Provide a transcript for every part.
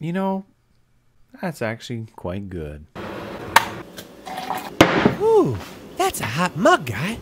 you know, that's actually quite good. Ooh, that's a hot mug, guy.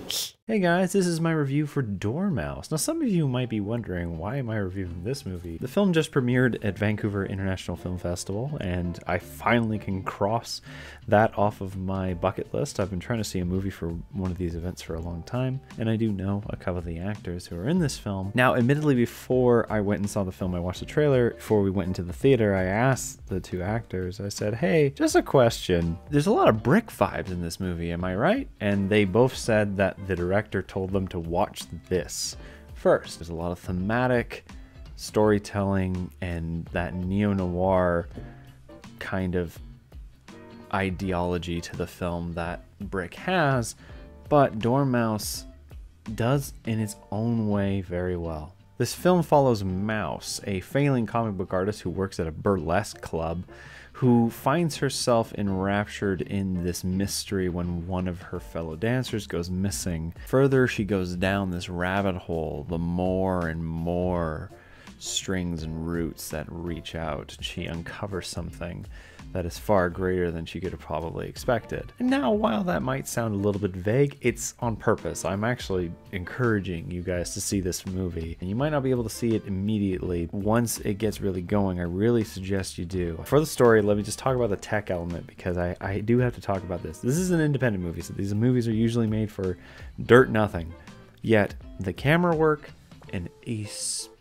Hey guys, this is my review for Door Mouse. Now, some of you might be wondering why am I reviewing this movie? The film just premiered at Vancouver International Film Festival, and I finally can cross that off of my bucket list. I've been trying to see a movie for one of these events for a long time, and I do know a couple of the actors who are in this film. Now, admittedly, before I went and saw the film, I watched the trailer. Before we went into the theater, I asked the two actors, I said, hey, just a question. There's a lot of brick vibes in this movie, am I right? And they both said that the director director told them to watch this first. There's a lot of thematic storytelling and that neo noir kind of ideology to the film that Brick has, but Door Mouse does in its own way very well. This film follows Mouse, a failing comic book artist who works at a burlesque club who finds herself enraptured in this mystery when one of her fellow dancers goes missing. Further, she goes down this rabbit hole, the more and more strings and roots that reach out. She uncovers something that is far greater than she could have probably expected. And now, while that might sound a little bit vague, it's on purpose. I'm actually encouraging you guys to see this movie. And you might not be able to see it immediately. Once it gets really going, I really suggest you do. For the story, let me just talk about the tech element because I, I do have to talk about this. This is an independent movie, so these movies are usually made for dirt nothing. Yet, the camera work and especially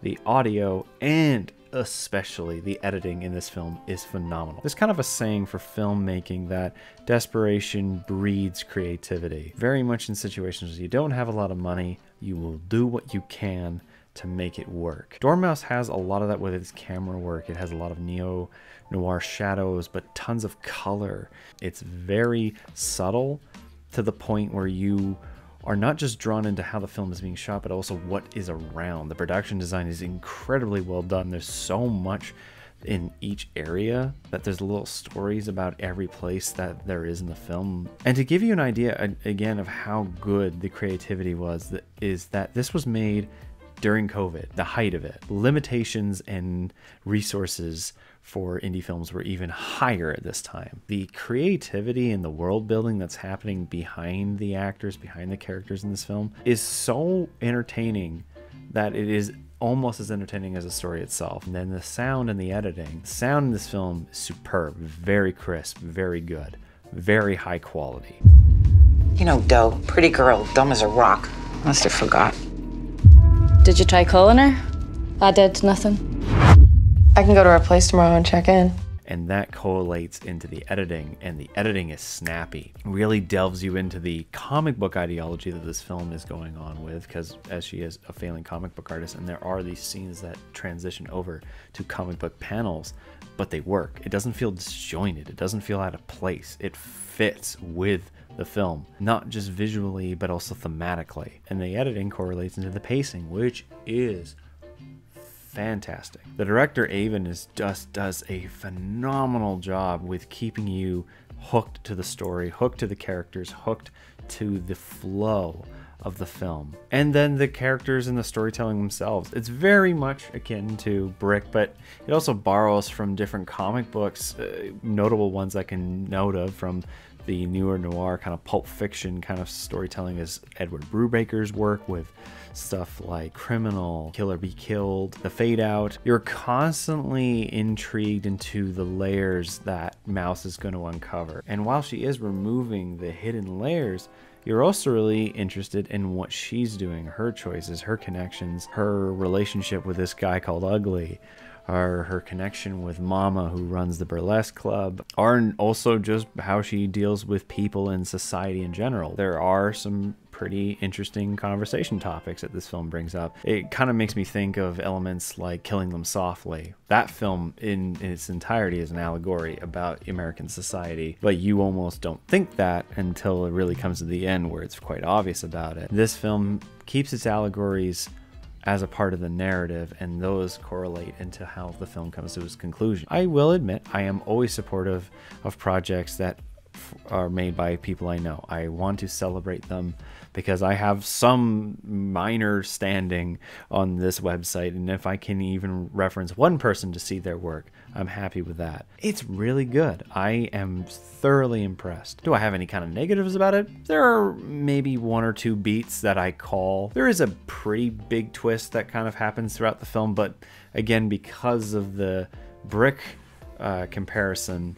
the audio and especially the editing in this film is phenomenal. There's kind of a saying for filmmaking that desperation breeds creativity. Very much in situations where you don't have a lot of money, you will do what you can to make it work. Door Mouse has a lot of that with its camera work. It has a lot of neo noir shadows, but tons of color. It's very subtle to the point where you are not just drawn into how the film is being shot, but also what is around. The production design is incredibly well done. There's so much in each area that there's little stories about every place that there is in the film. And to give you an idea again of how good the creativity was, is that this was made during COVID, the height of it. Limitations and resources for indie films were even higher at this time. The creativity and the world building that's happening behind the actors, behind the characters in this film, is so entertaining that it is almost as entertaining as the story itself. And then the sound and the editing. The sound in this film superb, very crisp, very good, very high quality. You know, Doe, pretty girl, dumb as a rock. Must have forgot. Did you try calling her? I did nothing. I can go to her place tomorrow and check in. And that correlates into the editing, and the editing is snappy. Really delves you into the comic book ideology that this film is going on with, because as she is a failing comic book artist, and there are these scenes that transition over to comic book panels, but they work. It doesn't feel disjointed, it doesn't feel out of place. It fits with the film, not just visually, but also thematically. And the editing correlates into the pacing, which is fantastic. The director Avan Jogia does a phenomenal job with keeping you hooked to the story, hooked to the characters, hooked to the flow of the film. And then the characters and the storytelling themselves. It's very much akin to Brick, but it also borrows from different comic books, uh, notable ones I can note of from the newer noir kind of pulp fiction kind of storytelling is Edward Brubaker's work with stuff like Criminal, Kill or Be Killed, The Fade Out. You're constantly intrigued into the layers that Mouse is going to uncover. And while she is removing the hidden layers, you're also really interested in what she's doing, her choices, her connections, her relationship with this guy called Ugly, or her connection with Mama, who runs the burlesque club, are also just how she deals with people in society in general. There are some pretty interesting conversation topics that this film brings up. It kind of makes me think of elements like Killing Them Softly. That film, in, in, its entirety, is an allegory about American society, but you almost don't think that until it really comes to the end where it's quite obvious about it. This film keeps its allegories as a part of the narrative, and those correlate into how the film comes to its conclusion. I will admit, I am always supportive of projects that are made by people I know. I want to celebrate them because I have some minor standing on this website. And if I can even reference one person to see their work, I'm happy with that. It's really good. I am thoroughly impressed. Do I have any kind of negatives about it? There are maybe one or two beats that I call. There is a pretty big twist that kind of happens throughout the film, but again, because of the brick uh, comparison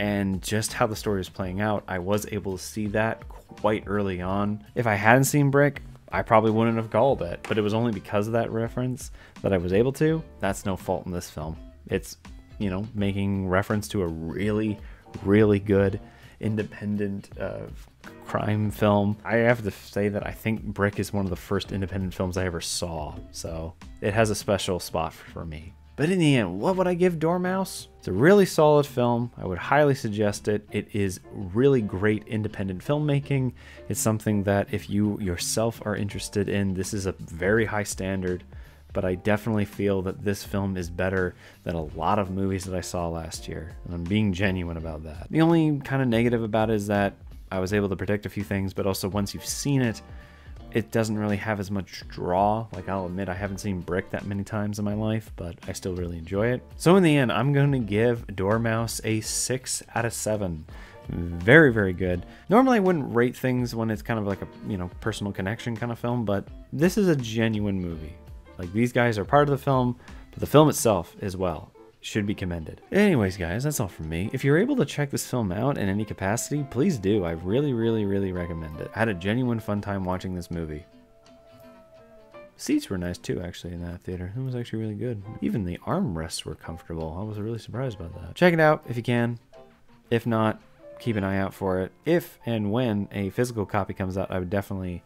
and just how the story is playing out, I was able to see that quite early on. If I hadn't seen Brick, I probably wouldn't have called it, but it was only because of that reference that I was able to. That's no fault in this film. It's, you know, making reference to a really, really good independent uh, crime film. I have to say that I think Brick is one of the first independent films I ever saw, so it has a special spot for me. But in the end, what would I give Door Mouse? It's a really solid film. I would highly suggest it. It is really great independent filmmaking. It's something that if you yourself are interested in, this is a very high standard. But I definitely feel that this film is better than a lot of movies that I saw last year. And I'm being genuine about that. The only kind of negative about it is that I was able to predict a few things, but also once you've seen it, it doesn't really have as much draw. Like, I'll admit, I haven't seen Brick that many times in my life, but I still really enjoy it. So, in the end, I'm going to give Door Mouse a 6 out of 7. Very, very good. Normally, I wouldn't rate things when it's kind of like a, you know, personal connection kind of film, but this is a genuine movie. Like, these guys are part of the film, but the film itself as well should be commended. Anyways, guys, that's all from me. If you're able to check this film out in any capacity, please do. I really, really, really recommend it. I had a genuine fun time watching this movie. Seats were nice too, actually, in that theater. It was actually really good. Even the armrests were comfortable. I was really surprised about that. Check it out if you can. If not, keep an eye out for it. If and when a physical copy comes out, I would definitely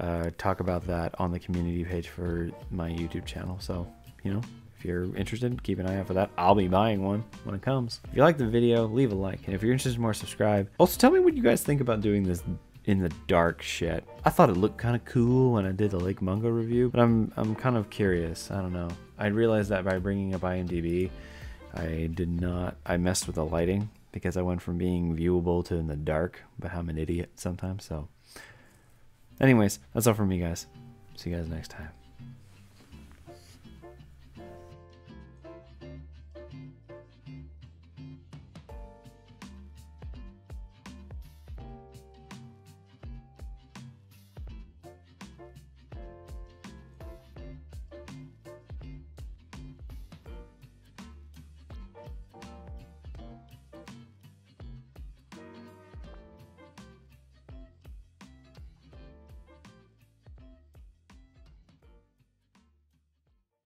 uh, talk about that on the community page for my YouTube channel. So, you know, if you're interested, keep an eye out for that. I'll be buying one when it comes. If you like the video, leave a like. And if you're interested in more, subscribe. Also, tell me what you guys think about doing this in the dark shit. I thought it looked kind of cool when I did the Lake Mungo review, but I'm I'm kind of curious. I don't know. I realized that by bringing up IMDb, I did not. I messed with the lighting because I went from being viewable to in the dark, but I'm an idiot sometimes. So, anyways, that's all from me, guys. See you guys next time.